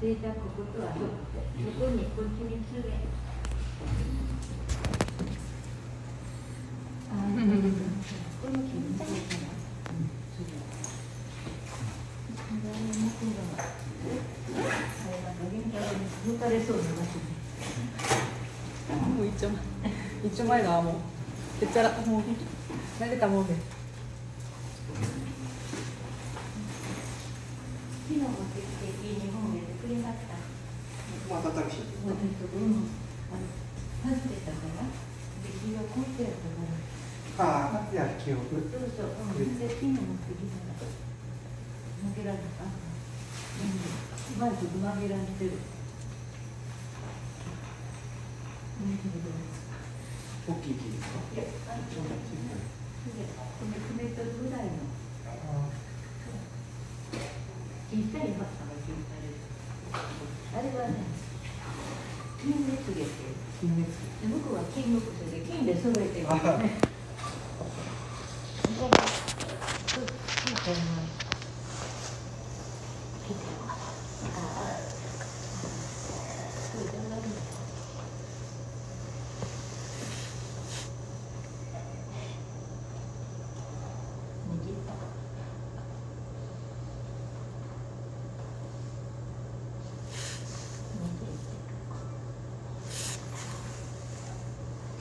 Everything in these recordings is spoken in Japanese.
それじゃあこことはどこここにこっちにするあーここに切るん。だ抜かれそうな場所もう一丁前一丁前だわもうめっちゃらもう慣れたもん。で昨日持ってきて日本へくれましたまあの外れたた、きたら負けられたうん、マイク曲げられてるうん大きい木ですかいや、あの、このメートルぐらいの小さい葉っぱが切ったりあれはね、金でつけて、金熱で僕は金木犀で金で揃えてるんですあね。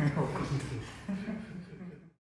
Okay.